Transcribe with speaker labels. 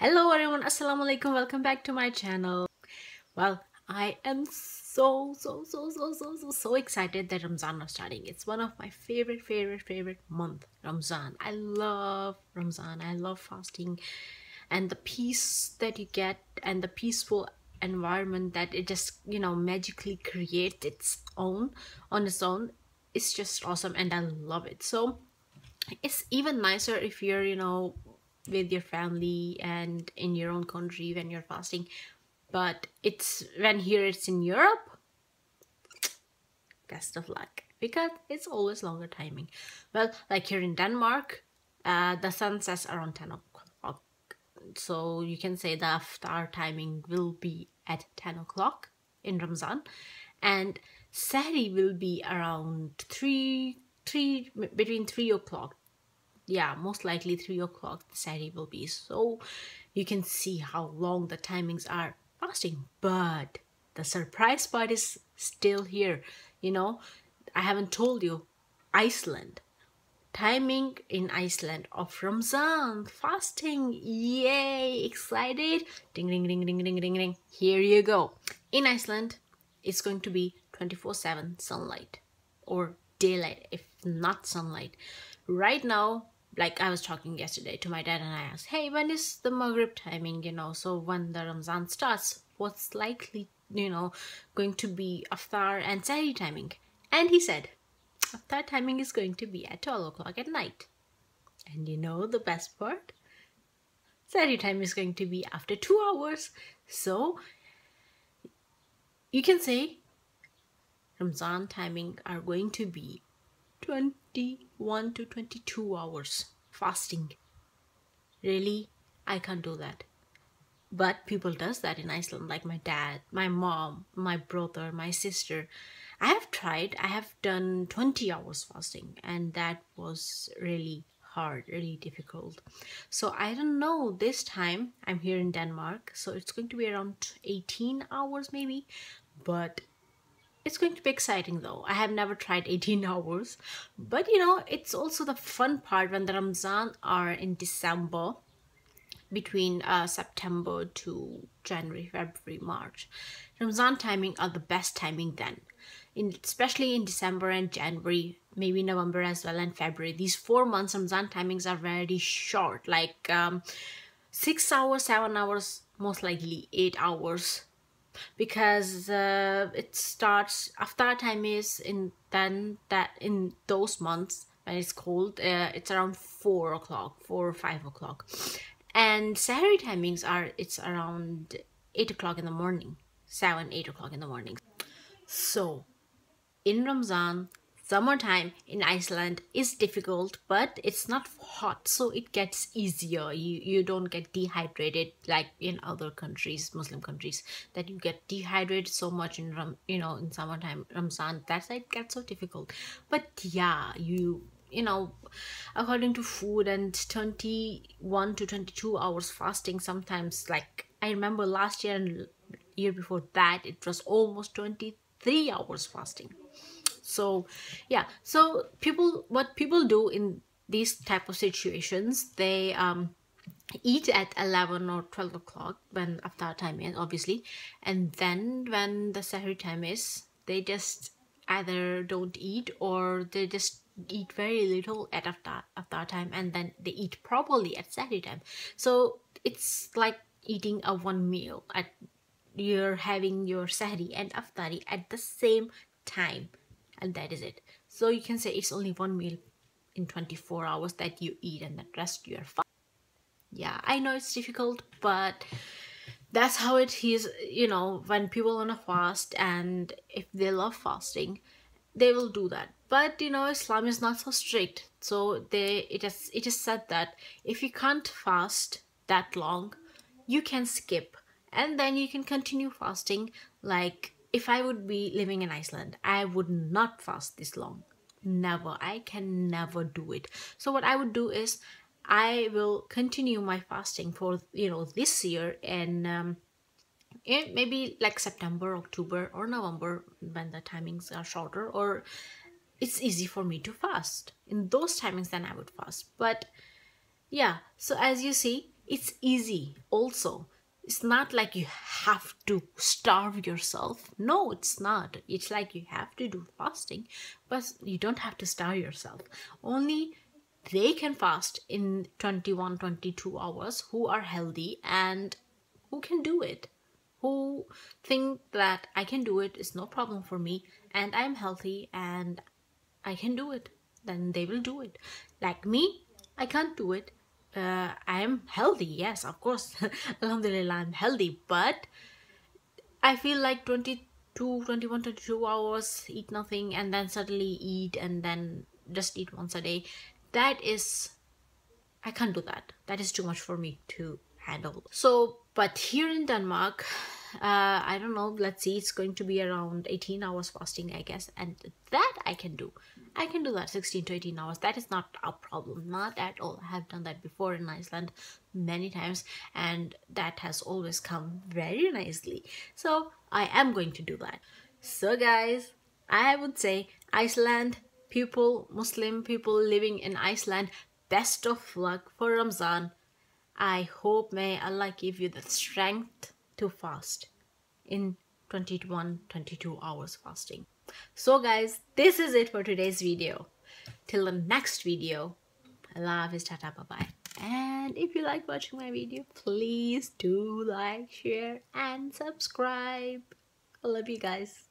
Speaker 1: Hello everyone, assalamu alaikum, welcome back to my channel. Well, I am so, so, so, so, so, so, so excited that Ramzan is starting. It's one of my favorite, favorite, favorite month, Ramzan. I love Ramzan. I love fasting and the peace that you get and the peaceful environment that it just, you know, magically creates its own on its own. It's just awesome and I love it. So it's even nicer if you're, you know, with your family and in your own country when you're fasting. But it's when here it's in europe best of luck. Because it's always longer timing. Well like here in denmark uh, the sun sets around 10 o'clock. So you can say the aftar timing will be at 10 o'clock in ramzan. And sahri will be around 3 3 between 3 o'clock yeah most likely three o'clock the sahri will be. So you can see how long the timings are fasting but the surprise part is still here you know? I haven't told you iceland. Timing in iceland of ramzan fasting yay excited. Ding ding ding ding ding ding ding. Here you go. In iceland it's going to be 24 7 sunlight or daylight if not sunlight. Right now like I was talking yesterday to my dad and I asked, hey, when is the Maghrib timing, you know, so when the Ramzan starts, what's likely, you know, going to be Aftar and Sahri timing? And he said, Aftar timing is going to be at 12 o'clock at night. And you know the best part? Sahri time is going to be after two hours. So you can say Ramzan timing are going to be 21 to 22 hours fasting. Really? I can't do that. But people does that in iceland like my dad my mom my brother my sister. I have tried i have done 20 hours fasting and that was really hard really difficult. So i don't know this time i'm here in denmark so it's going to be around 18 hours maybe but it's going to be exciting though. I have never tried 18 hours. But you know, it's also the fun part when the Ramzan are in December between uh, September to January, February, March. Ramzan timing are the best timing then. In, especially in December and January, maybe November as well and February. These four months Ramzan timings are very short, like um, six hours, seven hours, most likely eight hours because uh, it starts after time is in then that in those months when it's cold uh, it's around four o'clock four or five o'clock. And Sahri timings are it's around eight o'clock in the morning seven eight o'clock in the morning. So in Ramzan summertime in Iceland is difficult but it's not hot so it gets easier. You you don't get dehydrated like in other countries Muslim countries that you get dehydrated so much in you know in summertime Ramzan that's it gets so difficult. But yeah you you know according to food and 21 to 22 hours fasting sometimes like I remember last year and year before that it was almost 23 hours fasting so yeah. So people what people do in these type of situations they um eat at 11 or 12 o'clock when aftar time is obviously. And then when the sahri time is they just either don't eat or they just eat very little at after after time and then they eat properly at sahri time. So it's like eating a one meal at you're having your sahri and aftari at the same time and that is it. So you can say it's only one meal in 24 hours that you eat and the rest you're fine. Yeah i know it's difficult but that's how it is you know when people want to fast and if they love fasting they will do that. But you know islam is not so strict. So they it is it is said that if you can't fast that long you can skip. And then you can continue fasting like if I would be living in Iceland, I would not fast this long. Never. I can never do it. So what I would do is I will continue my fasting for, you know, this year and um, maybe like September, October or November when the timings are shorter or it's easy for me to fast. In those timings then I would fast. But yeah, so as you see, it's easy also it's not like you have to starve yourself. No it's not. It's like you have to do fasting but you don't have to starve yourself. Only they can fast in 21 22 hours who are healthy and who can do it. Who think that i can do it, it is no problem for me and i'm healthy and i can do it then they will do it. Like me i can't do it uh, I am healthy. Yes, of course. Alhamdulillah, I'm healthy. But I feel like 22, 21, 22 hours, eat nothing, and then suddenly eat, and then just eat once a day. That is, I can't do that. That is too much for me to handle. So, but here in Denmark, uh, I don't know, let's see, it's going to be around 18 hours fasting, I guess, and that I can do. I can do that 16 to 18 hours. That is not a problem, not at all. I have done that before in Iceland many times, and that has always come very nicely. So I am going to do that. So, guys, I would say Iceland people, Muslim people living in Iceland, best of luck for Ramzan. I hope may Allah give you the strength to fast in 21 22 hours fasting. So guys this is it for today's video. Till the next video. I love is tata bye bye and if you like watching my video please do like share and subscribe. I love you guys